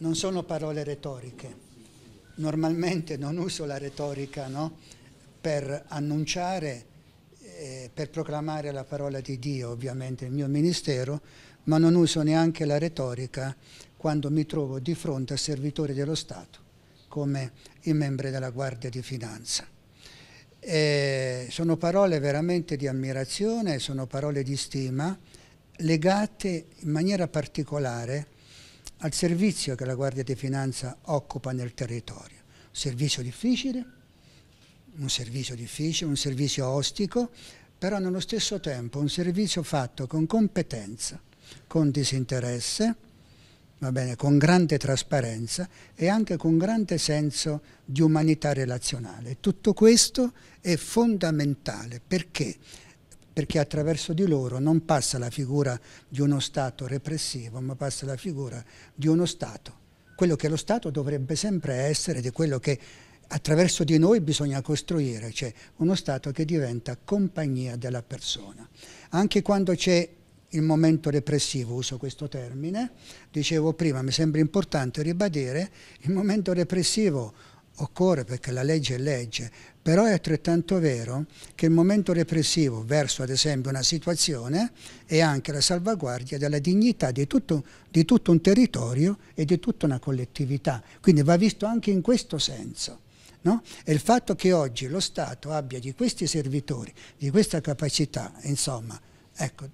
non sono parole retoriche. Normalmente non uso la retorica no? per annunciare, eh, per proclamare la parola di Dio, ovviamente, il mio ministero, ma non uso neanche la retorica quando mi trovo di fronte a servitori dello Stato, come i membri della Guardia di Finanza. Eh, sono parole veramente di ammirazione, sono parole di stima, legate in maniera particolare al servizio che la Guardia di Finanza occupa nel territorio. Un servizio difficile, un servizio difficile, un servizio ostico, però nello stesso tempo un servizio fatto con competenza, con disinteresse, bene, con grande trasparenza e anche con grande senso di umanità relazionale. Tutto questo è fondamentale perché perché attraverso di loro non passa la figura di uno Stato repressivo, ma passa la figura di uno Stato, quello che lo Stato dovrebbe sempre essere, di quello che attraverso di noi bisogna costruire, cioè uno Stato che diventa compagnia della persona. Anche quando c'è il momento repressivo, uso questo termine, dicevo prima, mi sembra importante ribadire, il momento repressivo occorre perché la legge è legge, però è altrettanto vero che il momento repressivo verso ad esempio una situazione è anche la salvaguardia della dignità di tutto, di tutto un territorio e di tutta una collettività, quindi va visto anche in questo senso. No? E il fatto che oggi lo Stato abbia di questi servitori, di questa capacità, insomma, ecco,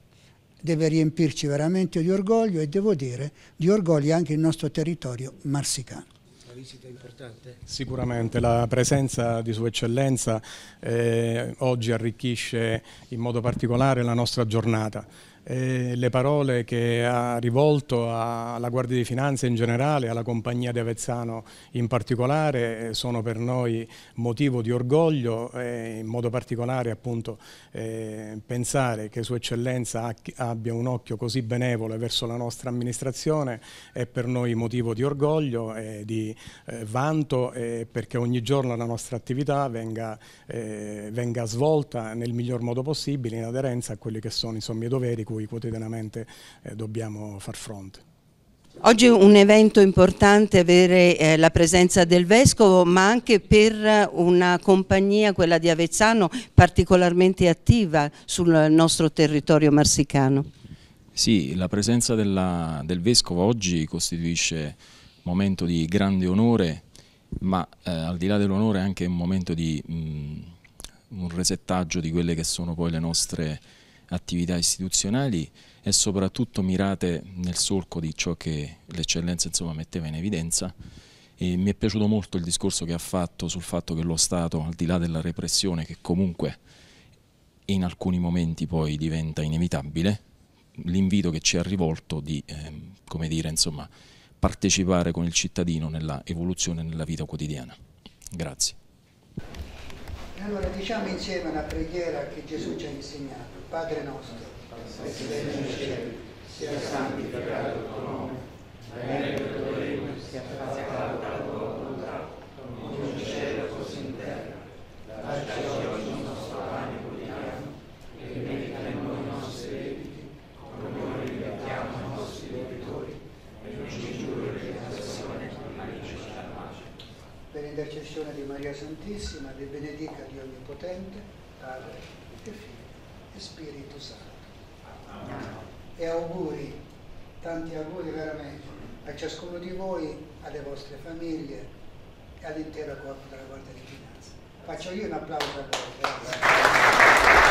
deve riempirci veramente di orgoglio e devo dire di orgoglio anche il nostro territorio marsicano visita importante? Sicuramente la presenza di Sua Eccellenza eh, oggi arricchisce in modo particolare la nostra giornata eh, le parole che ha rivolto alla Guardia di Finanza in generale, alla compagnia di Avezzano in particolare, eh, sono per noi motivo di orgoglio e in modo particolare appunto eh, pensare che Sua Eccellenza abbia un occhio così benevolo verso la nostra amministrazione è per noi motivo di orgoglio e di eh, vanto perché ogni giorno la nostra attività venga, eh, venga, svolta nel miglior modo possibile in aderenza a quelli che sono insomma, i doveri cui quotidianamente eh, dobbiamo far fronte. Oggi è un evento importante avere eh, la presenza del Vescovo, ma anche per una compagnia, quella di Avezzano, particolarmente attiva sul nostro territorio marsicano. Sì, la presenza della, del Vescovo oggi costituisce un momento di grande onore, ma eh, al di là dell'onore anche un momento di mh, un resettaggio di quelle che sono poi le nostre attività istituzionali e soprattutto mirate nel solco di ciò che l'eccellenza metteva in evidenza e mi è piaciuto molto il discorso che ha fatto sul fatto che lo Stato, al di là della repressione che comunque in alcuni momenti poi diventa inevitabile, l'invito che ci ha rivolto di eh, dire, insomma, partecipare con il cittadino nella evoluzione nella vita quotidiana. Grazie. Allora diciamo insieme la preghiera che Gesù ci ha insegnato. Padre nostro, sei nel cielo, sia santificato il tuo nome, venga il tuo regno, sia fatta la tua volontà, come in cielo così in terra. Dacci oggi il nostro pane quotidiano, e rimetti a noi i nostri debiti, come noi ripetiamo ai nostri debitori, e non ci giuro in tentazione, ma ricevi dal male. Per intercessione di Maria Santissima, vi benedica Dio Onnipotente, Padre e Figlio e Spirito Santo. E auguri, tanti auguri veramente a ciascuno di voi, alle vostre famiglie e all'intero corpo della Guardia di Finanza. Faccio io un applauso a voi. Grazie.